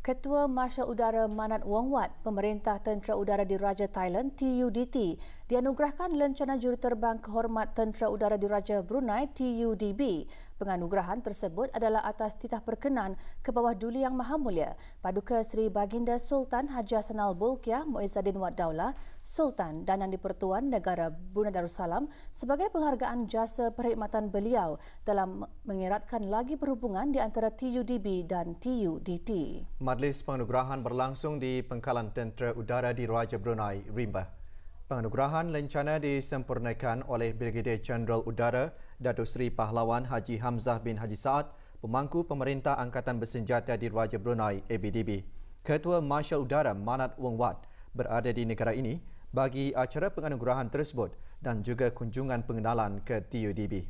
Ketua Marshal Udara Manat Wong Wat, Pemerintah Tentera Udara di Raja Thailand TUDT, dianugerahkan lencana juruterbang kehormat Tentera Udara di Raja Brunei TUDB. Penganugerahan tersebut adalah atas titah perkenan ke bawah Duli Yang Maha Mulia Paduka Seri Baginda Sultan Haji Hassanal Bolkiah Muizzaddin Wad Daulah, Sultan dan Yang di-Pertuan Negara Brunei Darussalam sebagai penghargaan jasa perkhidmatan beliau dalam mengeratkan lagi perhubungan di antara TUDB dan TUDT. Majlis penganugerahan berlangsung di Pengkalan Tentera Udara di Raja Brunei, Rimba. Penganugerahan lencana disempurnakan oleh Brigadier Jenderal Udara Datuk Seri Pahlawan Haji Hamzah bin Haji Saad, pemangku Pemerintah Angkatan Bersenjata di Raja Brunei, ABDB. Ketua Marshal Udara Manat Wong Wat berada di negara ini bagi acara penganugerahan tersebut dan juga kunjungan pengenalan ke TUDB.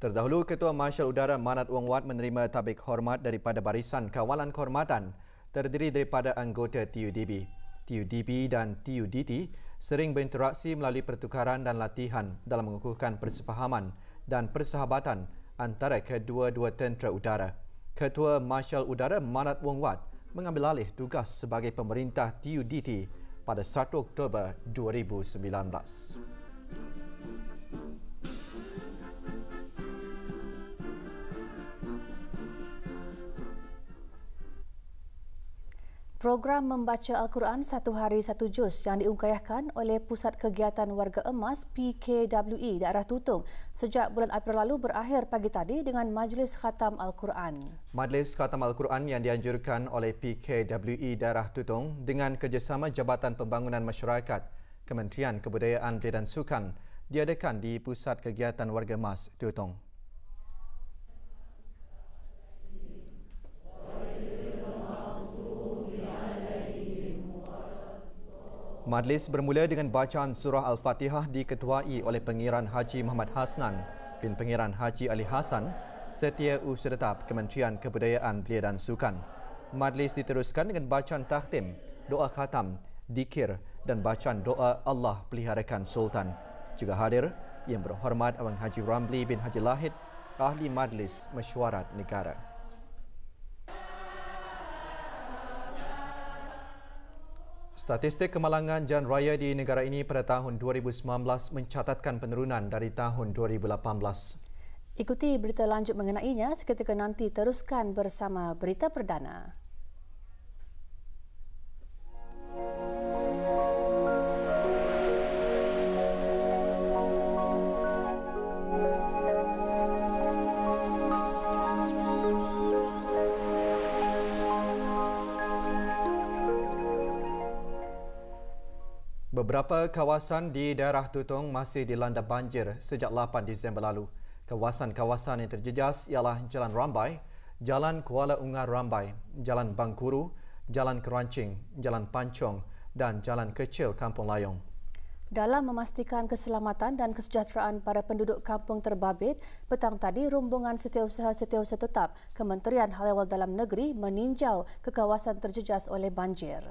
Terdahulu, Ketua Marshal Udara Manat Wong Wat menerima tabik hormat daripada Barisan Kawalan Kehormatan terdiri daripada anggota TUDB. TUDB dan TUDT sering berinteraksi melalui pertukaran dan latihan dalam mengukuhkan persefahaman dan persahabatan antara kedua-dua tentera udara. Ketua Marshal Udara Manat Wong Wat mengambil alih tugas sebagai pemerintah TUDT pada 1 Oktober 2019. Program membaca Al-Quran satu hari satu juz yang diungkayahkan oleh Pusat Kegiatan Warga Emas PKWE daerah Tutong sejak bulan April lalu berakhir pagi tadi dengan Majlis Khatam Al-Quran. Majlis Khatam Al-Quran yang dianjurkan oleh PKWE daerah Tutong dengan kerjasama Jabatan Pembangunan Masyarakat, Kementerian Kebudayaan Belia dan Sukan diadakan di Pusat Kegiatan Warga Emas Tutong. Majlis bermula dengan bacaan surah Al-Fatihah diketuai oleh Pengiran Haji Muhammad Hasnan bin Pengiran Haji Ali Hasan Setia Usaretap Kementerian Kebudayaan Belia dan Sukan. Majlis diteruskan dengan bacaan tahtim, doa khatam, dikir dan bacaan doa Allah peliharakan Sultan. Juga hadir yang berhormat Abang Haji Ramli bin Haji Lahid, Ahli Majlis Mesyuarat Negara. Statistik kemalangan jalan raya di negara ini pada tahun 2019 mencatatkan penurunan dari tahun 2018. Ikuti berita lanjut mengenainya seketika nanti teruskan bersama berita perdana. Beberapa kawasan di daerah Tutong masih dilanda banjir sejak 8 Disember lalu. Kawasan-kawasan yang terjejas ialah Jalan Rambai, Jalan Kuala Ungar Rambai, Jalan Bangkuru, Jalan Kerancing, Jalan Pancong dan Jalan Kecil Kampung Layong. Dalam memastikan keselamatan dan kesejahteraan para penduduk kampung terbabit, petang tadi rombongan setiausaha-setiausaha tetap Kementerian Hal Ehwal Dalam Negeri meninjau ke kawasan terjejas oleh banjir.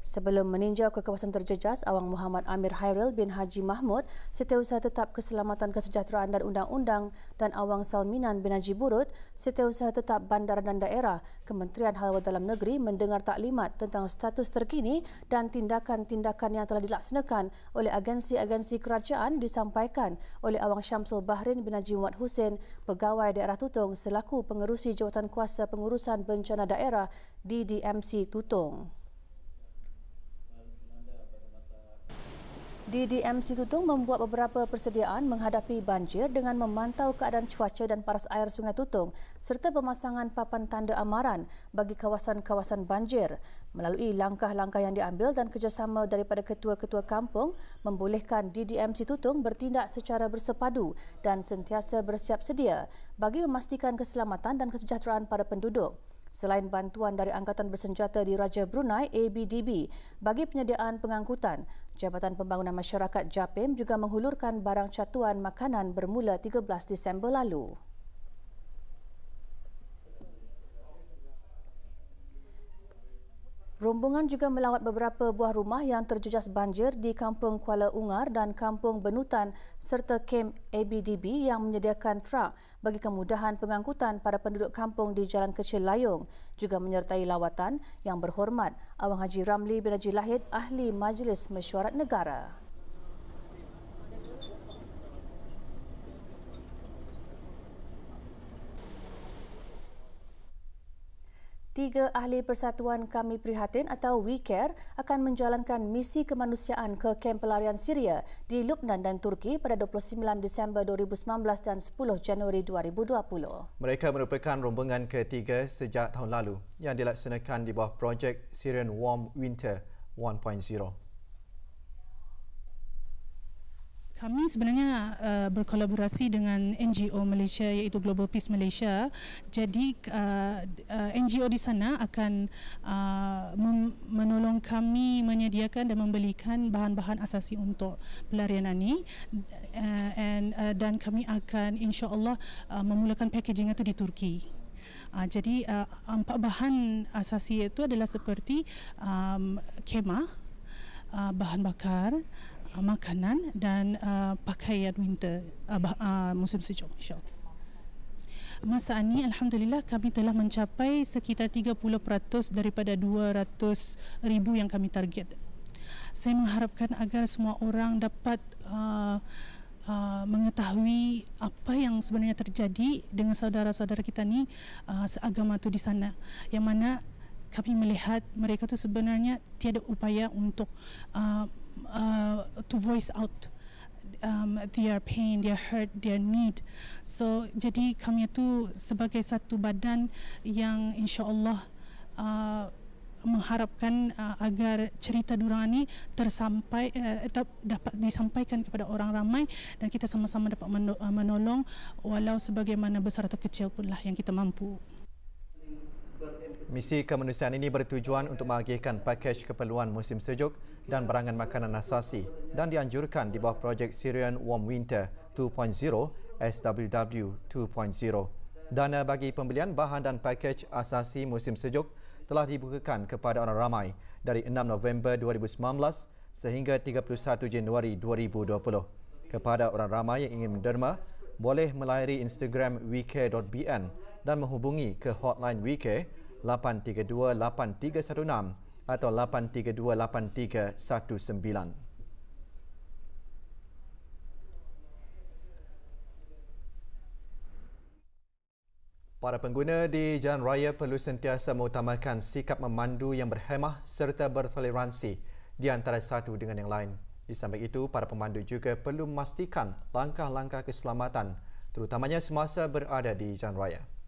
Sebelum meninjau ke kawasan terjejas, Awang Muhammad Amir Hairil bin Haji Mahmud, Setiausaha Tetap Keselamatan Kesejahteraan dan Undang-Undang dan Awang Salminan bin Haji Burut, Setiausaha Tetap Bandar dan Daerah, Kementerian Hal Dalam Negeri mendengar taklimat tentang status terkini dan tindakan-tindakan yang telah dilaksanakan oleh agensi-agensi kerajaan disampaikan oleh Awang Syamsul Bahrin bin Haji Muhammad Hussein, Pegawai Daerah Tutong selaku pengerusi Jawatan Kuasa Pengurusan Bencana Daerah DDMC Tutong. DDMC Tutung membuat beberapa persediaan menghadapi banjir dengan memantau keadaan cuaca dan paras air Sungai Tutung serta pemasangan papan tanda amaran bagi kawasan-kawasan banjir. Melalui langkah-langkah yang diambil dan kerjasama daripada ketua-ketua kampung membolehkan DDMC Tutung bertindak secara bersepadu dan sentiasa bersiap sedia bagi memastikan keselamatan dan kesejahteraan para penduduk. Selain bantuan dari Angkatan Bersenjata di Raja Brunei ABDB bagi penyediaan pengangkutan, Jabatan Pembangunan Masyarakat JAPIM juga menghulurkan barang catuan makanan bermula 13 Disember lalu. Rombongan juga melawat beberapa buah rumah yang terjejas banjir di Kampung Kuala Ungar dan Kampung Benutan serta kem ABDB yang menyediakan truk bagi kemudahan pengangkutan para penduduk kampung di Jalan Kecil Layung juga menyertai lawatan yang berhormat Awang Haji Ramli bin Haji Lahid Ahli Majlis Mesyuarat Negara. Tiga ahli persatuan kami prihatin atau WeCare akan menjalankan misi kemanusiaan ke kem pelarian Syria di Lubnan dan Turki pada 29 Disember 2019 dan 10 Januari 2020. Mereka merupakan rombongan ketiga sejak tahun lalu yang dilaksanakan di bawah projek Syrian Warm Winter 1.0. Kami sebenarnya uh, berkolaborasi dengan NGO Malaysia iaitu Global Peace Malaysia. Jadi uh, uh, NGO di sana akan uh, menolong kami menyediakan dan membelikan bahan-bahan asasi untuk pelarian ini uh, and, uh, dan kami akan insya-Allah uh, memulakan packaging itu di Turki. Uh, jadi uh, empat bahan asasi itu adalah seperti um, kemah, uh, bahan bakar, uh, makanan dan uh, pakaian winter uh, uh, musim sejuk insyaallah. Masa ini alhamdulillah kami telah mencapai sekitar 30% daripada 200 ribu yang kami target. Saya mengharapkan agar semua orang dapat uh, uh, mengetahui apa yang sebenarnya terjadi dengan saudara-saudara kita ni uh, seagama tu di sana. Yang mana kami melihat mereka tu sebenarnya tiada upaya untuk uh, uh, to voice out um, their pain, their hurt, their need. So jadi kami itu sebagai satu badan yang insya Allah uh, mengharapkan uh, agar cerita durang ini tersampai uh, dapat disampaikan kepada orang ramai dan kita sama-sama dapat uh, menolong walau sebagaimana besar atau kecil punlah yang kita mampu. Misi kemanusiaan ini bertujuan untuk mengagihkan pakej keperluan musim sejuk dan barangan makanan asasi dan dianjurkan di bawah projek Syrian Warm Winter 2.0 SWW 2.0. Dana bagi pembelian bahan dan pakej asasi musim sejuk telah dibukakan kepada orang ramai dari 6 November 2019 sehingga 31 Januari 2020. Kepada orang ramai yang ingin menderma, boleh melayari Instagram wecare.bn dan menghubungi ke hotline WeCare 832-8316 atau 832-8319. Para pengguna di jalan raya perlu sentiasa mengutamakan sikap memandu yang berhemah serta bertoleransi di antara satu dengan yang lain. Di samping itu, para pemandu juga perlu memastikan langkah-langkah keselamatan terutamanya semasa berada di jalan raya.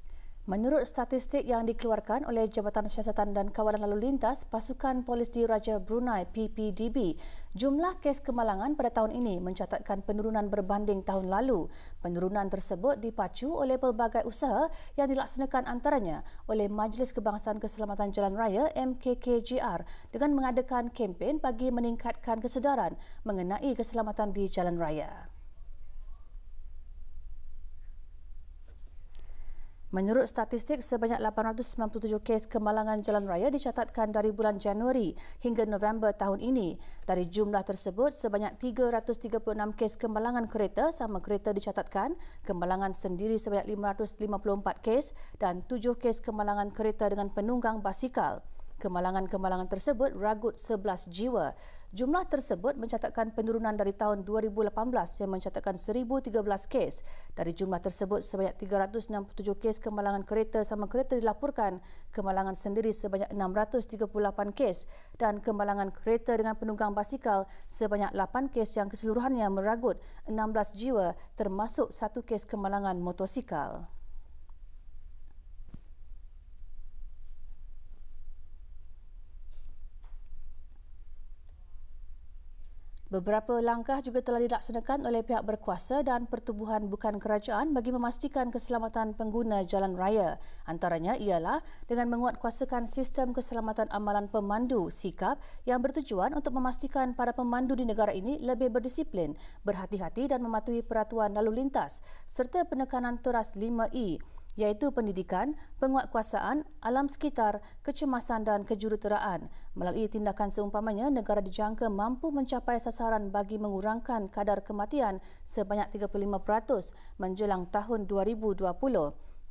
Menurut statistik yang dikeluarkan oleh Jabatan Siasatan dan Kawalan Lalu Lintas Pasukan Polis di Raja Brunei PPDB, jumlah kes kemalangan pada tahun ini mencatatkan penurunan berbanding tahun lalu. Penurunan tersebut dipacu oleh pelbagai usaha yang dilaksanakan antaranya oleh Majlis Kebangsaan Keselamatan Jalan Raya MKKJR dengan mengadakan kempen bagi meningkatkan kesedaran mengenai keselamatan di jalan raya. Menurut statistik, sebanyak 897 kes kemalangan jalan raya dicatatkan dari bulan Januari hingga November tahun ini. Dari jumlah tersebut, sebanyak 336 kes kemalangan kereta sama kereta dicatatkan, kemalangan sendiri sebanyak 554 kes dan 7 kes kemalangan kereta dengan penunggang basikal. Kemalangan-kemalangan tersebut ragut 11 jiwa. Jumlah tersebut mencatatkan penurunan dari tahun 2018 yang mencatatkan 1013 kes. Dari jumlah tersebut, sebanyak 367 kes kemalangan kereta sama kereta dilaporkan, kemalangan sendiri sebanyak 638 kes dan kemalangan kereta dengan penunggang basikal sebanyak 8 kes yang keseluruhannya meragut 16 jiwa termasuk satu kes kemalangan motosikal. Beberapa langkah juga telah dilaksanakan oleh pihak berkuasa dan pertubuhan bukan kerajaan bagi memastikan keselamatan pengguna jalan raya. Antaranya ialah dengan menguatkuasakan sistem keselamatan amalan pemandu sikap yang bertujuan untuk memastikan para pemandu di negara ini lebih berdisiplin, berhati-hati dan mematuhi peraturan lalu lintas serta penekanan teras 5E iaitu pendidikan, penguatkuasaan, alam sekitar, kecemasan dan kejuruteraan. Melalui tindakan seumpamanya, negara dijangka mampu mencapai sasaran bagi mengurangkan kadar kematian sebanyak 35% menjelang tahun 2020.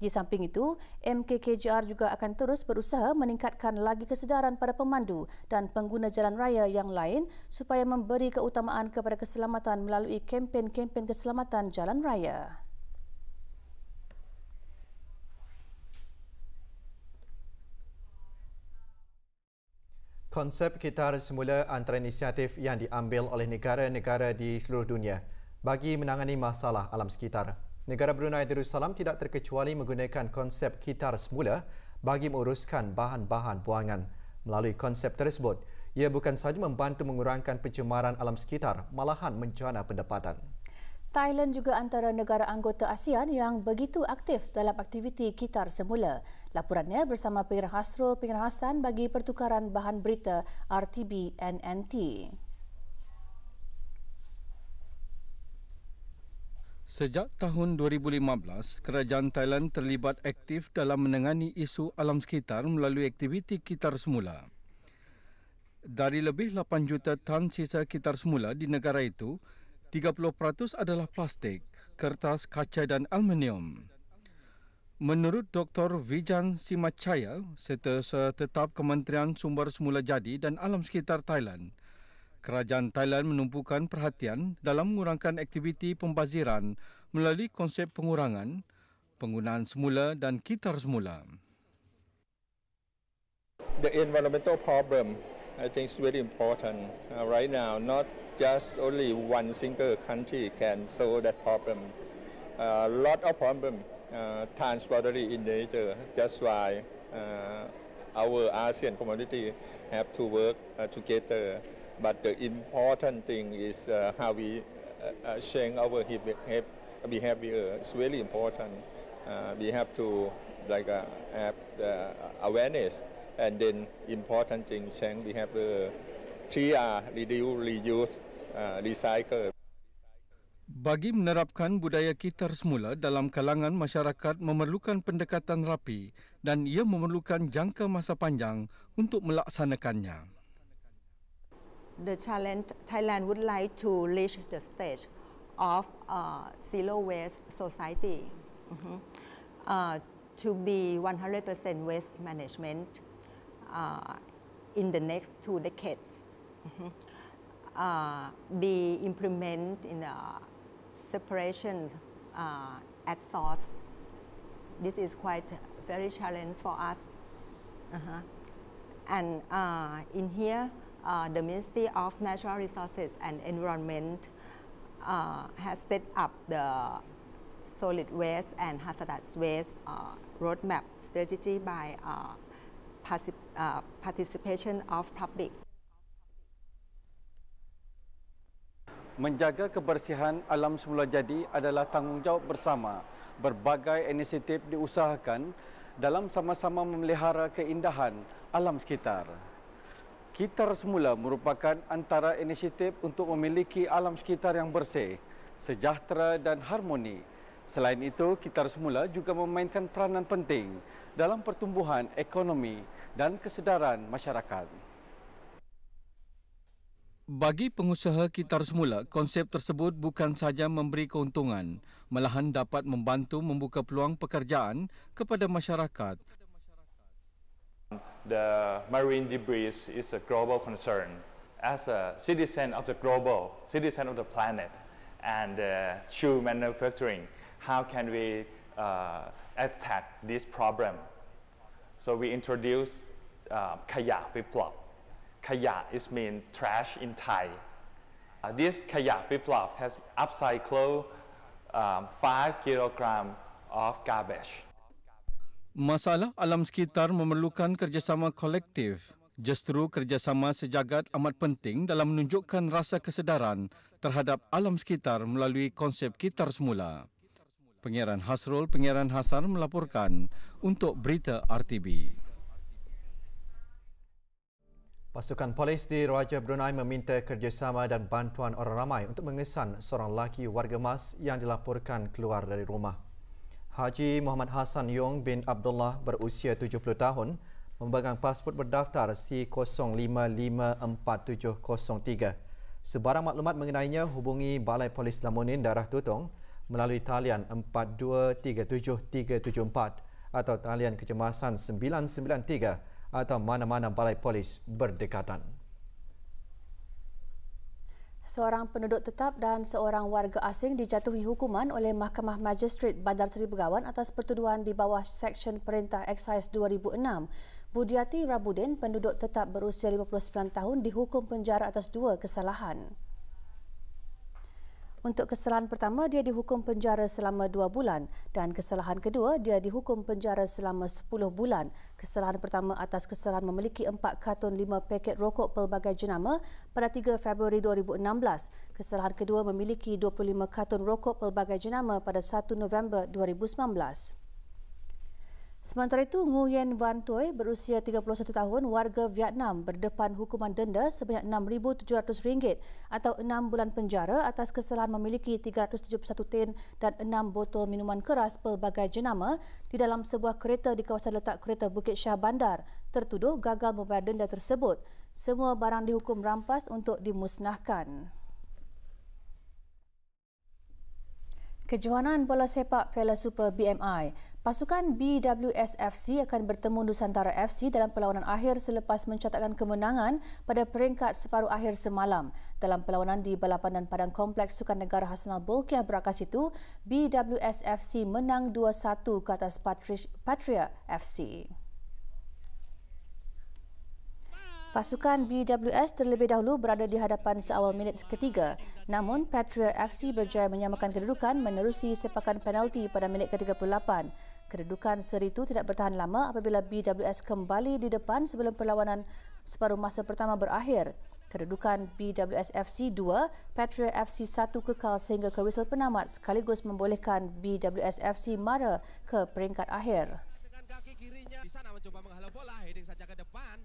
Di samping itu, MKKJR juga akan terus berusaha meningkatkan lagi kesedaran pada pemandu dan pengguna jalan raya yang lain supaya memberi keutamaan kepada keselamatan melalui kempen-kempen keselamatan jalan raya. Konsep kitar semula antara inisiatif yang diambil oleh negara-negara di seluruh dunia bagi menangani masalah alam sekitar. Negara Brunei Darussalam tidak terkecuali menggunakan konsep kitar semula bagi menguruskan bahan-bahan buangan. Melalui konsep tersebut, ia bukan sahaja membantu mengurangkan pencemaran alam sekitar, malahan menjana pendapatan. Thailand juga antara negara anggota ASEAN yang begitu aktif dalam aktiviti kitar semula. Laporannya bersama Pengira Hasrul Pengira Hassan bagi pertukaran bahan berita RTB NNT. Sejak tahun 2015, kerajaan Thailand terlibat aktif dalam menangani isu alam sekitar melalui aktiviti kitar semula. Dari lebih 8 juta tan sisa kitar semula di negara itu, 30% adalah plastik, kertas, kaca dan aluminium. Menurut Dr. Vijan Simachaya, serta tetap Kementerian Sumber Semula Jadi dan Alam Sekitar Thailand, kerajaan Thailand menumpukan perhatian dalam mengurangkan aktiviti pembaziran melalui konsep pengurangan, penggunaan semula dan kitar semula. The environmental problem, I think, is very important uh, right now. Not just only one single country can solve that problem. A uh, lot of problem uh, transportary in nature. That's why uh, our ASEAN community have to work uh, together. But the important thing is uh, how we uh, change uh, our behavior. It's really important. Uh, we have to like uh, have awareness, and then important thing change behavior. Three are reduce, reuse, uh, recycle. Bagi menerapkan budaya kitar semula dalam kalangan masyarakat memerlukan pendekatan rapi dan ia memerlukan jangka masa panjang untuk melaksanakannya. the challenge, Thailand would like to reach the stage of uh, zero waste society. Mm -hmm. uh, to be 100% waste management uh, in the next two decades. Mm -hmm. Be implement in a separation uh, at source. This is quite very challenge for us. -huh. And uh, in here, uh, the Ministry of Natural Resources and Environment uh, has set up the solid waste and hazardous waste uh, roadmap strategy by uh, uh, participation of public. Menjaga kebersihan alam semula jadi adalah tanggungjawab bersama. Berbagai inisiatif diusahakan dalam sama-sama memelihara keindahan alam sekitar. Kitar semula merupakan antara inisiatif untuk memiliki alam sekitar yang bersih, sejahtera dan harmoni. Selain itu, Kitar semula juga memainkan peranan penting dalam pertumbuhan ekonomi dan kesedaran masyarakat. Bagi pengusaha Kitar semula, konsep tersebut bukan sahaja memberi keuntungan, malahan dapat membantu membuka peluang pekerjaan kepada masyarakat the marine debris is a global concern. As a citizen of the global, citizen of the planet, and uh, shoe manufacturing, how can we uh, attack this problem? So we introduced uh, kaya flip-flop. Kaya is mean trash in Thai. Uh, this kaya flip-flop has upcycled um, 5 kilogram of garbage. Masalah alam sekitar memerlukan kerjasama kolektif. Justru kerjasama sejagat amat penting dalam menunjukkan rasa kesedaran terhadap alam sekitar melalui konsep kitar semula. Pengiran Hasrul Pengiran Hasar melaporkan untuk Berita RTB. Pasukan polis di Raja Brunei meminta kerjasama dan bantuan orang ramai untuk mengesan seorang lelaki warga emas yang dilaporkan keluar dari rumah. Haji Muhammad Hassan Yong bin Abdullah berusia 70 tahun memegang pasport berdaftar C05554703. Sebarang maklumat mengenainya hubungi Balai Polis Lamunin Darah Tutong melalui talian 4237-374 atau talian kecemasan 993 atau mana-mana balai polis berdekatan. Seorang penduduk tetap dan seorang warga asing dijatuhi hukuman oleh Mahkamah Magistrate Bandar Seri Begawan atas pertuduhan di bawah Seksyen Perintah Excise 2006. Budiati Rabudin, penduduk tetap berusia 59 tahun, dihukum penjara atas dua kesalahan. Untuk kesalahan pertama, dia dihukum penjara selama dua bulan dan kesalahan kedua, dia dihukum penjara selama sepuluh bulan. Kesalahan pertama atas kesalahan memiliki empat kartun lima paket rokok pelbagai jenama pada 3 Februari 2016. Kesalahan kedua memiliki 25 kartun rokok pelbagai jenama pada 1 November 2019. Sementara itu, Nguyen Van Toy berusia 31 tahun warga Vietnam berdepan hukuman denda sebanyak RM6,700 atau 6 bulan penjara atas kesalahan memiliki 371 tin dan 6 botol minuman keras pelbagai jenama di dalam sebuah kereta di kawasan letak kereta Bukit Shah Bandar tertuduh gagal membayar denda tersebut. Semua barang dihukum rampas untuk dimusnahkan. Kejohanan bola sepak Piala Super BMI Pasukan BWSFC akan bertemu Nusantara FC dalam perlawanan akhir selepas mencatatkan kemenangan pada peringkat separuh akhir semalam. Dalam perlawanan di balapan dan padang kompleks Sukan Negara Hasnal Bolkiah Berakas itu, BWSFC menang 2-1 ke atas Patria FC. Pasukan BWS terlebih dahulu berada di hadapan seawal minit ketiga. Namun, Patria FC berjaya menyamakan kedudukan menerusi sepakan penalti pada minit ke-38. Kedudukan seri itu tidak bertahan lama apabila BWS kembali di depan sebelum perlawanan separuh masa pertama berakhir. Kedudukan BWS FC 2, Patria FC 1 kekal sehingga ke whistle penamat sekaligus membolehkan BWS FC mara ke peringkat akhir. Dengan kaki kirinya di sana mencoba menghalau bola, heading saja ke depan